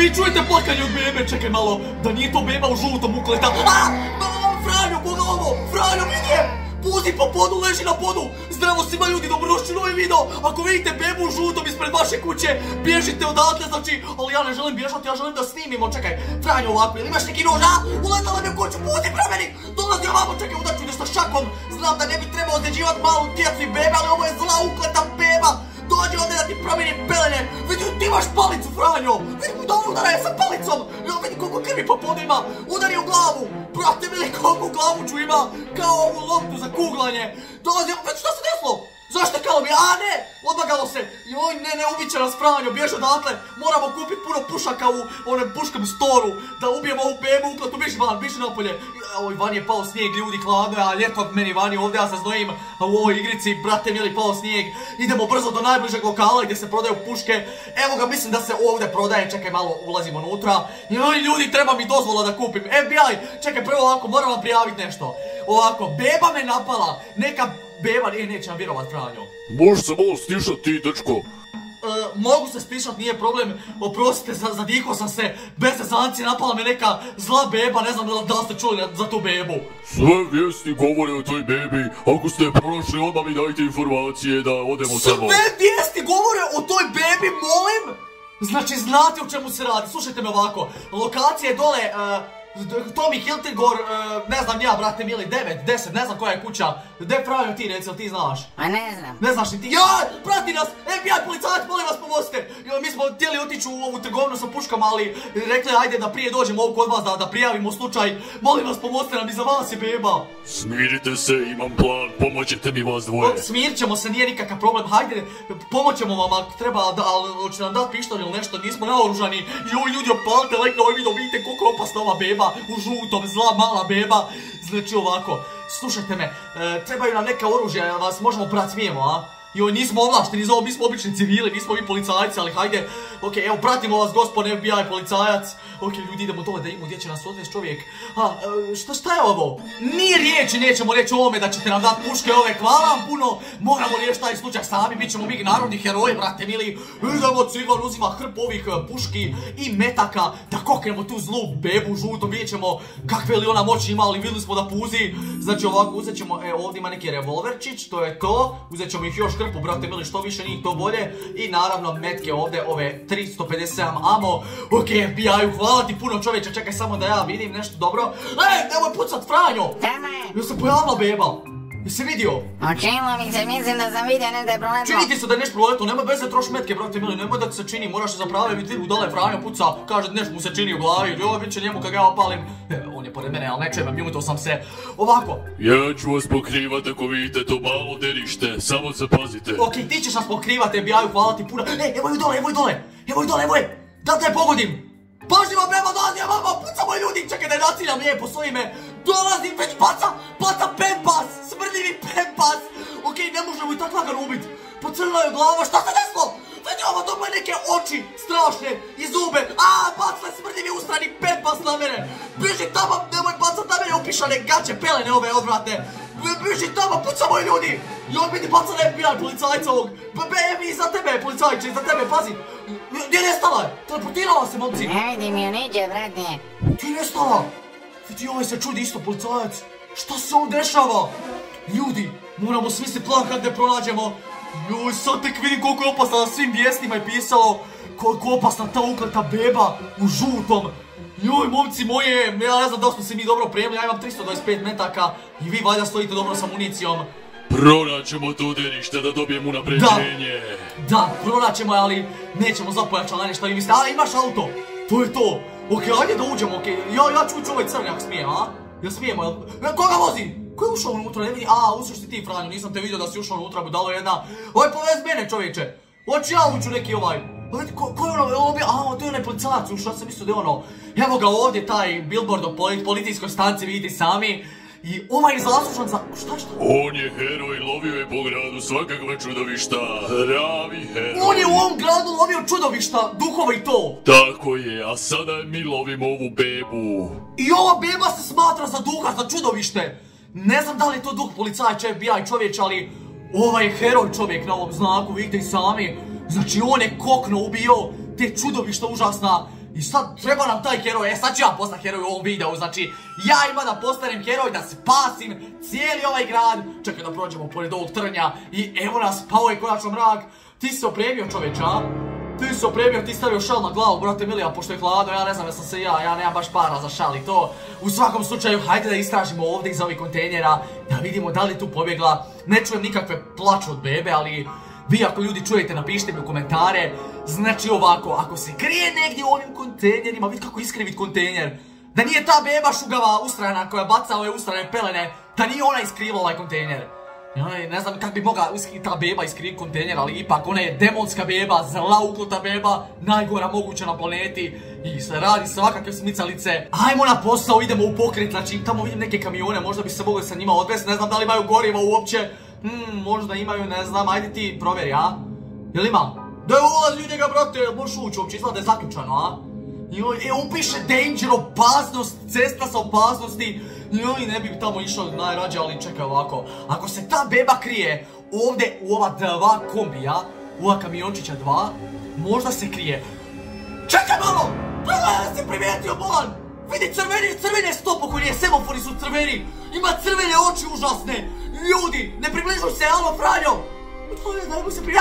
vi čujete plakanje od bebe? Čekaj malo, da nije to beba u žutom ukleta. A! Franjo, boga ovo! Franjo, vidi je! Puzi po podu, leži na podu! Zdravo svima ljudi, dobrodošli u novi video! Ako vidite bebu u žutom ispred vaše kuće, bježite odatle, znači... Ali ja ne želim bježati, ja želim da snimimo, čekaj. Franjo, ovako, jel imaš neki nož, a? Uletala mi u kuću, puzi premeni! Dolazi ovamo, čekaj, udaću nešto šakom! Znam da ne bi trebao ozljeđivat malu djecu i bebe, ali ovo je zla ukleta beba! Dođi ovdje da ti promijeni pelene! Vidi, ti imaš palicu, Franjo! Vidi mu dobro udaraje sa palicom! Vidi koliko krvi po podu ima! Udari u glavu! Brate, vidi koliko glavu ću ima! Kao ovu loptu za kuglanje! Dolazi, već šta se desilo? Zašto kao mi? A ne! Odmagalo se! Joj, ne, ne, ubit će nas Franjo, bjež odatle! Moramo kupiti puno pušaka u onom puškom storu, da ubijemo ovu bebu ukletu, biš van, biš napolje! Oj, van je pao snijeg, ljudi, hladno je, a ljeto meni vani ovdje, ja se znojim u ovoj igrici, brate mili, pao snijeg. Idemo brzo do najbližeg lokala gdje se prodaju puške. Evo ga, mislim da se ovdje prodaje, čekaj malo, ulazimo unutra. Joj, ljudi, treba mi dozvola da kupim. FBI, čekaj, prvo ovako, moram vam prijaviti nešto. Ovako, beba me napala, neka beba, e, neće vam vjerovat, Franjo. Možeš se malo stišat ti, dečko. E, mogu se stišat, nije problem, oprostite, za, zadihao sam se, bez zezancije, napala me neka zla beba, ne znam da, li ste čuli za tu bebu. Sve vijesti govore o toj bebi. Ako ste je pronašli, odmah mi dajte informacije da odemo Sve tamo. vijesti govore o toj bebi, molim! Znači, znate o čemu se radi, slušajte me ovako, lokacija je dole, e, Tommy Hiltigor, e, ne znam ja, brate mili, 9, 10, ne znam koja je kuća, gdje Franjo ti reci, jel ti znaš? Pa ne znam. Ne znaš ni ti, joj, prati nas, FBI policajac, molim vas pomozite. Mi smo htjeli otići u ovu trgovinu sa puškama, ali rekli ajde da prije dođemo ovdje kod vas da, da prijavimo slučaj. Molim vas pomozite nam, iza vas je beba. Smirite se, imam plan, pomoćete mi vas dvoje. Smirit ćemo se, nije nikakav problem, hajde, pomoćemo vam ako treba, da, ali hoće nam dati pištolj ili nešto, nismo naoružani. Joj, ljudi, opalite like na ovaj video, vidite koliko je opasna ova beba, u žutom, zla mala beba. Znači ovako, slušajte me, e, trebaju nam neka oružja, vas možemo prat smijemo, a? Joj, nismo ovlašteni za ovo, mi smo obični civili, nismo vi policajci, ali hajde, ok, evo, pratimo vas, gospod FBI policajac. Ok, ljudi, idemo dole da imamo gdje će nas odvesti čovjek. A, e, šta, šta je ovo? Nije riječi, nećemo reći o ovome da ćete nam dati puške ove, hvala vam puno. Moramo riješiti taj slučaj sami, bit ćemo mi narodni heroji, brate mili. Idemo, Cigan uzima hrp ovih e, puški i metaka da koknemo tu zlu bebu žuto, vidjet ćemo kakve li ona moći ima, ali vidjeli smo da puzi. Znači ovako, uzet ćemo, e, ovdje ima neki revolverčić, to je to. Uzet ćemo ih još hrpu, brate mili, što više njih to bolje. I naravno metke ovdje, ove 357 amo. Ok, FBI-u, hvala ti puno čovječe, čekaj samo da ja vidim nešto dobro. Ej, nemoj pucat, Franjo! Jel se pojavila beba? Jesi vidio? Učinilo mi se, mislim da sam vidio nešto je proletno. Čini ti se da je nešto proletno, nema da troš metke, brate mili, nemoj da ti se čini, moraš se zapraviti, vidi udale Franjo puca, kaže nešto mu se čini u glavi, joj, bit će njemu kad ga ja opalim. E, on je pored mene, ali ne čujem, mjutao sam se. Ovako, Ja ću vas pokrivat ako vidite to malo derište, samo se pazite. ok, ti ćeš nas pokrivati, FBI-u, hvala ti puno. E, evo je dole, evo je dole, evo je dole, evo je. Da te pogodim. Pažljivo, beba, dolazi, mama, puca moj ljudi, čekaj da je naciljam lijepo s ovime. Dolazi, već baca, baca pempas, smrdljivi pempas. Ok, ne možemo i tako lagano ubit. Pocrnila je glava, šta se desilo? Vidi ovo, je neke oči, strašne, i zube. A, baca smrdljivi ustrani pempas na mene. Biži tamo, nemoj bacat na mene upišane gaće, pelene ove odvratne. Biži tamo, puca moj ljudi. Joj, vidi, baca na FBI policajca ovog. Bebi, iza tebe, policajče, iza tebe, pazi. Gdje je nestala? Teleportirala se, momci. Ne vidim ju niđe, brate. Ti je nestala! Vidi, ovaj se čudi isto policajac. Šta se ovo dešava? Ljudi, moramo smisliti plan kad ne pronađemo. Joj, sad tek vidim koliko je opasna na svim vijestima je pisalo. Koliko je opasna ta ukleta beba u žutom. Joj, momci moje, ja ne znam da smo se mi dobro prijemili, ja imam 325 metaka i vi valjda stojite dobro sa municijom. Pronaćemo to derište da dobijemo unapređenje. Da, pronaćemo je, ali nećemo zapojačati na nešto i mislite, a imaš auto, to je to. Ok, ajde da uđemo, ok, ja, ja ću ući ovaj crni ako smijem, a? Jel smijemo, jel? E, Koga vozi? Ko je ušao unutra, ne vidi, a, ušao si ti, Franjo, nisam te vidio da si ušao unutra, budalo jedna. Ovo je povez mene, čovječe. Hoću ja ući u neki ovaj. Ovdje, ko, ko je ono, bi, a, to je onaj policajac, ušao sam mislio da je ono. Evo ga ovdje, taj billboard o poli- policijskoj stanci, vidite sami. I ovaj zaslužan za, šta šta? On je heroj, lovio je po gradu svakakva čudovišta. Pravi heroj. On je u ovom gradu lovio čudovišta, duhova i to. Tako je, a sada mi lovimo ovu bebu. I ova beba se smatra za duha, za čudovište. Ne znam da li je to duh policajč FBI čovječ, ali ovaj heroj čovjek na ovom znaku, vidite i sami. Znači on je kokno ubio te čudovišta užasna. I sad treba nam taj heroj, e sad ću ja postati heroj u ovom videu, znači ja ima da postanem heroj, da spasim cijeli ovaj grad. Čekaj da prođemo pored ovog trnja i evo nas, pao je konačno mrak. Ti se opremio čoveč, a? Ti se opremio, ti stavio šal na glavu, brate Milija, pošto je hladno, ja ne znam da sam se ja, ja nemam baš para za šal i to. U svakom slučaju, hajde da istražimo ovdje iza ovih kontejnera, da vidimo da li tu pobjegla. Ne čujem nikakve plaću od bebe, ali vi ako ljudi čujete, napišite mi u komentare. Znači ovako, ako se krije negdje u ovim kontejnerima, vidi kako iskrivit kontejner. Da nije ta beba šugava ustrana koja baca ove ustrane pelene, da nije ona iskrivila ovaj kontejner. Ne znam kako bi mogla ta beba iskriviti kontejner, ali ipak ona je demonska beba, zla uklota beba, najgora moguća na planeti i se radi svakakve smicalice. Ajmo na posao, idemo u pokret, znači tamo vidim neke kamione, možda bi se mogli sa njima odvesti, ne znam da li imaju goriva uopće. Hmm, možda imaju, ne znam, ajde ti provjeri, a? Jel ima? Da je ulazi u njega, brate, možeš ući uopće, izgleda je zaključano, a? E, upiše danger, opasnost, cesta sa opasnosti. Joj, ne bi tamo išao najrađe, ali čekaj ovako. Ako se ta beba krije ovdje u ova dva kombija, u ova kamiončića dva, možda se krije. Čekaj malo! Ja se primijetio, bolan! Vidi crveni, crvene stop oko nje, semafori su crveni! Ima crvene oči užasne! Ljudi, ne približuj se, alo Franjo! To je, daj mu se pri...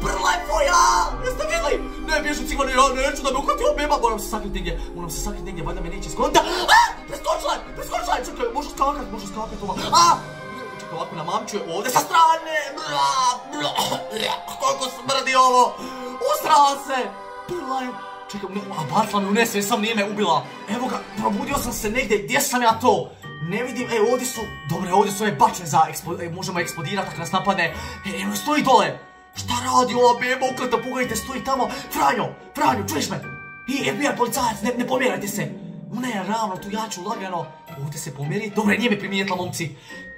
Prla je tvoja! Jeste vidjeli? Ne, bježu cigano, ja neću da me uhvati ova beba, moram se sakriti negdje, moram se sakriti negdje, valjda me neće skonta. A! Preskočila je, preskočila je, čekaj, može skakat, može skakat ova. A! Čekaj, ovako namamću je ovdje sa strane. Bla, bla, koliko smrdi ovo. Usrala se. Prla je. Čekaj, a bacila mi u nesve, sam nije me ubila. Evo ga, probudio sam se negdje, gdje sam ja to? Ne vidim, e, ovdje su, dobro, ovdje su ove bačve za, e, možemo eksplodirati ako nas napadne. E, evo, stoji dole. Šta radi ova beba ukleta, pogledajte, stoji tamo. Franjo, Franjo, čuješ me? I FBI policajac, ne, ne pomjerajte se. Je ravno, tu ja ću lagano. Ovdje se pomjeri. Dobro, nije me primijetila, momci.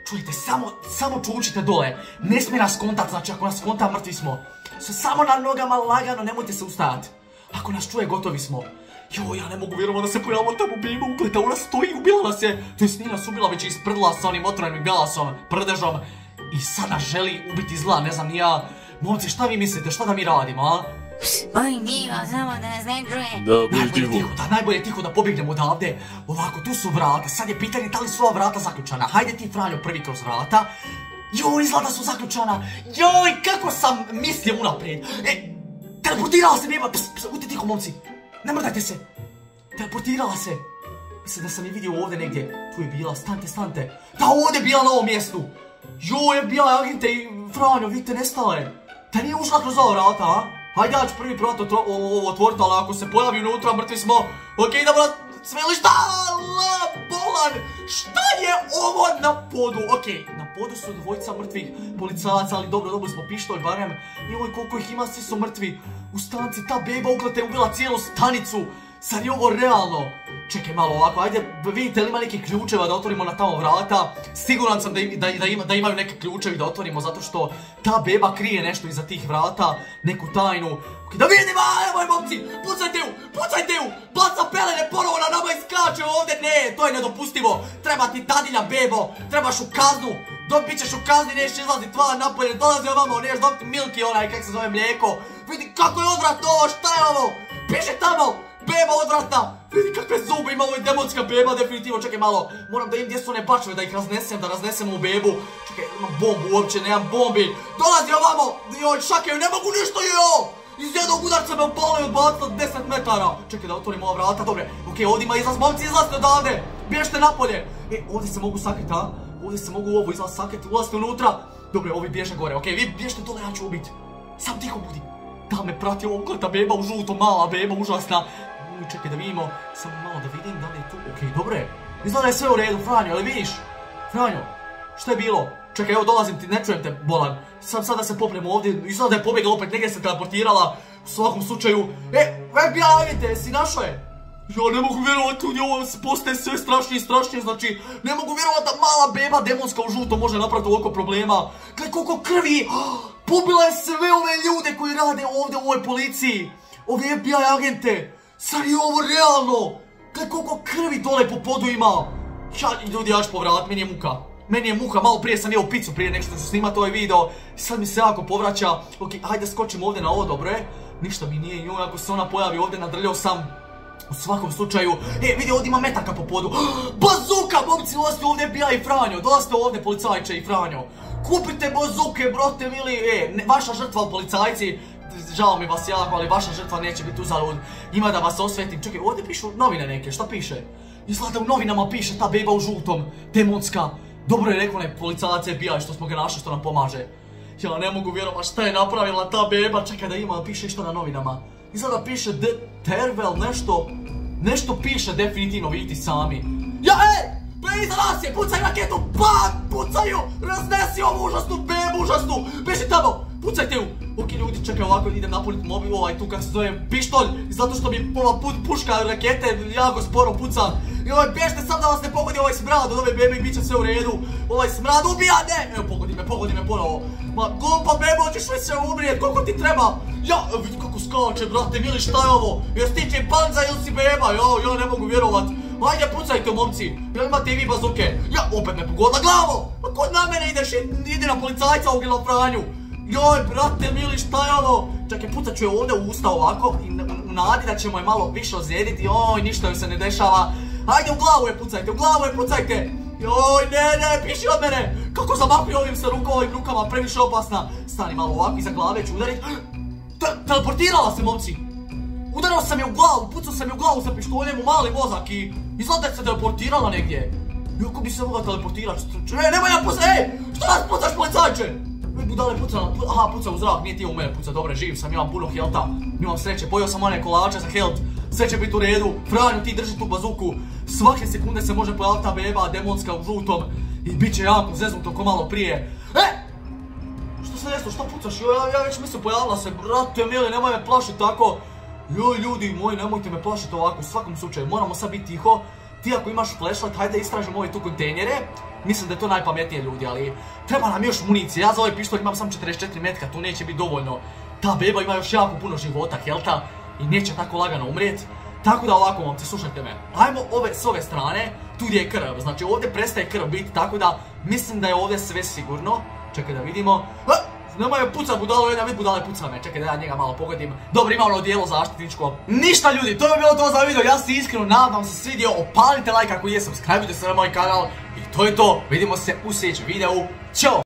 Čujte, samo, samo čučite dole. Ne smije nas kontat, znači ako nas konta, mrtvi smo. Samo na nogama lagano, nemojte se ustajati. Ako nas čuje, gotovi smo. Jo, ja ne mogu vjerovati da se pojavila tamo beba ukleta, ona stoji, ubila nas je. To jest nije nas već je isprdla sa onim otvorenim glasom, prdežom. I sada želi ubiti zla, ne znam ja. Momci, šta vi mislite, šta da mi radimo, a? Oj, tiho, samo da nas ne čuje. Da, budi Najbolje tiho. tiho, da, najbolje tiho da pobjegnemo odavde. Ovako, tu su vrata, sad je pitanje da li su ova vrata zaključana. Hajde ti, Franjo, prvi kroz vrata. Joj, izgleda da su zaključana. Joj, kako sam mislio unaprijed. E, teleportirala se beba, ps, ps, budite tiho, momci. Ne mrdajte se. Teleportirala se. Mislim da sam je vidio ovdje negdje. Tu je bila, stante, stante. Da, ovdje je bila na ovom mjestu. Joj, je bila agente i Franjo, vidite, nestala je. Da nije ušla kroz ova vrata, a? Hajde, ja ću prvi o- ovo otvoriti, ali ako se pojavi unutra, mrtvi smo. Okej, idemo na svelišta, la, bolan. Šta je ovo na podu? Okej, na podu su dvojica mrtvih policajaca, ali dobro, dobili smo pištolj barem. Joj, koliko ih ima, svi su mrtvi. U stanci, ta beba ukleta je ubila cijelu stanicu. Zar je ovo realno? Čekaj malo ovako, ajde, vidite li ima nekih ključeva da otvorimo na tamo vrata? Siguran sam da, im- da, da, ima, da imaju neke ključevi da otvorimo zato što ta beba krije nešto iza tih vrata, neku tajnu. Da vidim, a evo je momci, pucajte ju, pucajte ju, baca pelene ponovo na nama skače ovdje, ne, to je nedopustivo. Treba ti dadilja bebo, trebaš u kaznu, dobit ćeš u kazni, nećeš izlazit van napolje, dolazi ovamo, neš dobiti milki onaj, kak se zove mlijeko. Vidi kako je odvratno ovo, šta je ovo? Piše tamo, beba odvratna, vidi kakve zube ima ovo je demonska beba, definitivno, čekaj malo, moram da im gdje su one bačve, da ih raznesem, da raznesem u bebu. Čekaj, imam bombu uopće, nemam bombi, dolazi ovamo, joj, šakaju, ne mogu ništa, jo! Iz jednog udarca me upalo i odbacilo 10 metara. Čekaj da otvorim ova vrata, dobre. Okej, ovdje ima izlaz, momci izlazite odavde. Bježte napolje. E, ovdje se mogu sakriti, a? Ovdje se mogu u ovo izlaz sakriti, ulazite unutra. Dobre, ovi bježe gore, okej, vi bježte dole, ja ću ubiti. Sam tiho budi. Da me prati ovo kleta beba u žuto, mala beba, užasna. Uj, čekaj da vidimo, samo malo da vidim da li je tu. Okej, dobre. Izgleda da je sve u redu, Franjo, ali vidiš? Franjo, šta je bilo? Čekaj, evo dolazim ti, ne čujem te, bolan. Sam sad da se popnemo ovdje, izgleda da je pobjegla opet, negdje se teleportirala. U svakom slučaju, e, FBI agente, si našao je? Ja ne mogu vjerovati u ovo se postaje sve strašnije i strašnije, znači, ne mogu vjerovati da mala beba demonska u žuto može napraviti ovoliko problema. Gle koliko krvi, pobila je sve ove ljude koji rade ovdje u ovoj policiji. Ove FBI agente, sad je ovo realno. Gle koliko krvi dole po podu ima. Ja, ljudi, ja ću povrat, meni je muka. Meni je muka, malo prije sam jeo picu prije nek što ću snimat ovaj video. Sad mi se jako povraća. Ok, hajde skočim ovdje na ovo, dobro je? Ništa mi nije njoj, ako se ona pojavi ovdje nadrljao sam. U svakom slučaju, e, vidi ovdje ima metaka po podu. Bazuka, momci, dolazite ovdje bija i Franjo, dolazite ovdje policajče i Franjo. Kupite bazuke, brote mili, e, vaša žrtva policajci, žao mi vas jako, ali vaša žrtva neće biti uzalud. Ima da vas osvetim. Čekaj, ovdje pišu novine neke, šta piše? Izgleda u novinama piše ta beba u žutom, demonska. Dobro je rekao onaj policajac FBI što smo ga našli što nam pomaže. Ja ne mogu vjerovat šta je napravila ta beba, čekaj da ima, piše što na novinama. Izgleda piše The Tervel, nešto, nešto piše definitivno, vidite sami. Ja! Pa iza nas je, pucaj raketu, pa, pucaju, raznesi ovu užasnu bebu, užasnu, beži tamo, pucajte ju. Ok ljudi, čekaj ovako, idem napuniti mobil, ovaj tu kako se zove pištolj, zato što mi pola put puška rakete jako sporo puca. I ovaj bežte sam da vas ne pogodi ovaj smrad od ove bebe i bit će sve u redu. Ovaj smrad ubija, ne! Evo pogodi me, pogodi me ponovo. Ma glupa bebo, ćeš sve se umrijet, koliko ti treba? Ja, vidi kako skače, brate, mili šta je ovo? Jes ti čimpanza ili si beba? Jo, ja ne mogu vjerovat. Ajde, pucajte momci, jel imate i vi bazuke? Ja, opet me pogodila glavo! Ma kod na mene ideš, ide na policajca u Franju. Joj, brate mili, šta je ovo? Čekaj, pucat ću je ovdje u usta ovako i u nadi da ćemo je malo više ozlijediti. Joj, ništa joj se ne dešava. Ajde, u glavu je pucajte, u glavu je pucajte. Joj, ne, ne, piši od mene. Kako zamahli ovim sa rukom, ovim rukama, previše opasna. Stani malo ovako, iza glave ću udarit. Teleportirala se, momci. Udarao sam je u glavu, pucao sam je u glavu sa pištoljem u mali mozak i izgleda da se teleportirala negdje. Iako bi se mogla teleportirati. E, nemoj ja pucati, ej! Što nas pucaš, policajče? Budale pucala, aha puca u zrak, nije ti u mene puca, dobro živ sam, imam puno helta, imam sreće, pojio sam one kolače za helt, sve će biti u redu, Franju ti drži tu bazuku, svake sekunde se može pojaviti ta beba demonska u žutom i bit će jako zeznuto ko malo prije. E! Što se desilo, što pucaš, ja, ja već mislim pojavila se, brate mili, nemoj me plašiti tako. Joj ljudi moji, nemojte me plašiti ovako, u svakom slučaju, moramo sad biti tiho. Ti ako imaš flashlight, hajde istražimo ove tu kontejnere. Mislim da je to najpametnije ljudi, ali treba nam još municije. Ja za ovaj pištolj imam samo 44 metka, to neće biti dovoljno. Ta beba ima još jako puno života, helta, i neće tako lagano umrijet. Tako da ovako, momci, slušajte me. Ajmo ove, s ove strane, tu gdje je krv. Znači ovdje prestaje krv biti, tako da mislim da je ovdje sve sigurno. Čekaj da vidimo. Nemoj je puca budalo, jedna vid budale puca me, čekaj da ja njega malo pogodim. Dobro, ima ono dijelo zaštitničko. Ništa ljudi, to je bilo to za video, ja se iskreno nadam se svidio, opalite like ako je, subscribe se na moj kanal. I to je to, vidimo se u sljedećem videu, ćao!